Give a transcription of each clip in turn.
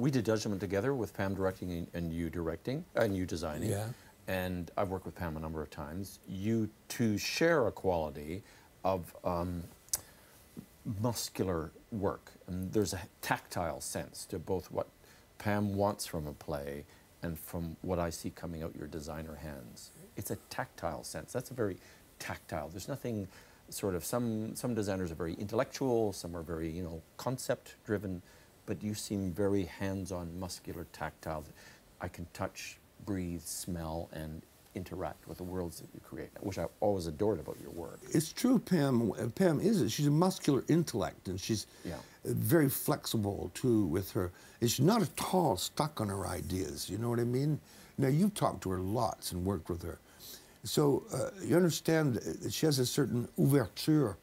we did Judgment together with Pam directing and, and you directing and you designing. Yeah. And I've worked with Pam a number of times. You two share a quality of um, muscular work, and there's a tactile sense to both what Pam wants from a play and from what I see coming out your designer hands. It's a tactile sense. That's a very tactile. There's nothing sort of some some designers are very intellectual, some are very you know concept driven, but you seem very hands-on, muscular, tactile. I can touch, breathe, smell, and interact with the worlds that you create, which I always adored about your work. It's true, Pam. Pam is it. She's a muscular intellect, and she's Yeah. very flexible too with her. And she's not at all stuck on her ideas. You know what I mean? Now you've talked to her lots and worked with her, so uh, you understand that she has a certain ouverture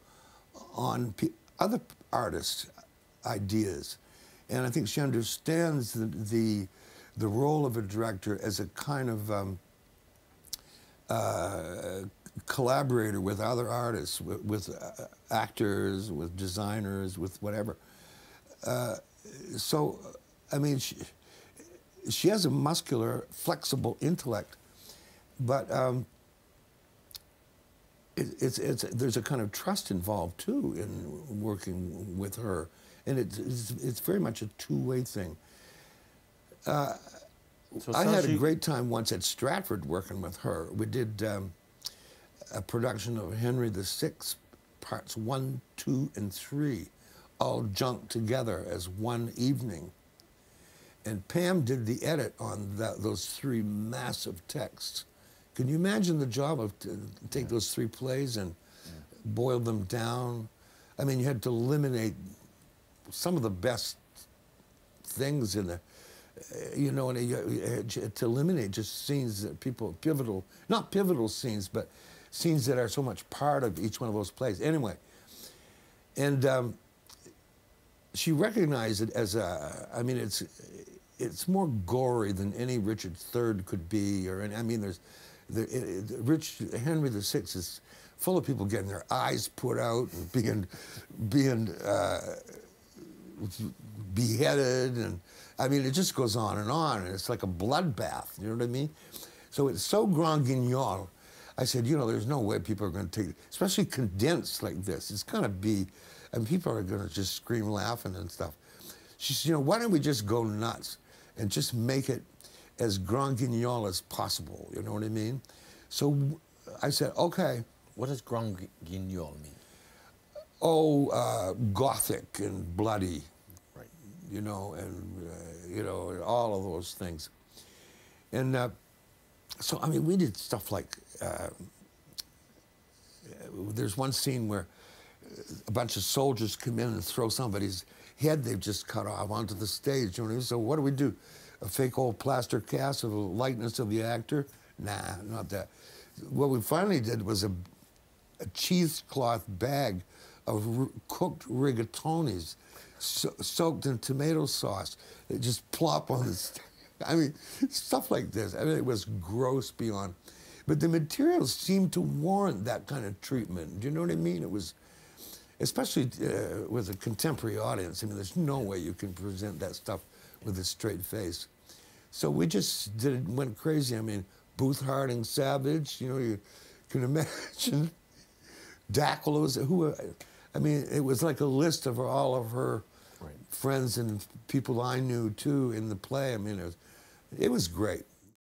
on other artists' ideas, and I think she understands the the, the role of a director as a kind of um, uh, collaborator with other artists, with, with uh, actors, with designers, with whatever. Uh, so, I mean, she, she has a muscular, flexible intellect, but um, it, it's, it's, there's a kind of trust involved too in working with her, and it's, it's, it's very much a two-way thing. Uh, So I had a great time once at Stratford working with her. We did um, a production of Henry VI, parts one, two, and three, all junked together as one evening. And Pam did the edit on that, those three massive texts. Can you imagine the job of to take those three plays and boil them down? I mean, you had to eliminate some of the best things in the, uh, you know, and you had to eliminate just scenes that people, pivotal, not pivotal scenes, but scenes that are so much part of each one of those plays. Anyway, and um, she recognized it as a, I mean, it's, it's more gory than any Richard III could be, or any, I mean, there's, the, Rich Henry VI is full of people getting their eyes put out and being, being uh, beheaded, and I mean, it just goes on and on, and it's like a bloodbath. You know what I mean? So it's so grand guignol. I said, you know, there's no way people are going to take, especially condensed like this. It's going to be, and people are going to just scream laughing and stuff. She said, you know, why don't we just go nuts and just make it as grand guignol as possible? You know what I mean? So I said, okay. What does Grand Guignol mean? Oh, uh, gothic and bloody, Right. you know, and uh, you know, all of those things. And uh, so, I mean, we did stuff like uh, there's one scene where a bunch of soldiers come in and throw somebody's head they've just cut off onto the stage. You know, so what do we do? A fake old plaster cast of the likeness of the actor? Nah, not that. What we finally did was a, a cheesecloth bag of cooked rigatonis so, soaked in tomato sauce. It just plop on the stage. I mean, stuff like this. I mean, it was gross beyond. But the materials seemed to warrant that kind of treatment. Do you know what I mean? It was, especially uh, with a contemporary audience. I mean, there's no way you can present that stuff with a straight face. So we just did went crazy. I mean, Booth Harding Savage, you know, you can imagine. Dactylos, who, I mean, it was like a list of all of her Right. friends and people I knew too in the play. I mean, it was, it was great.